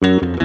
you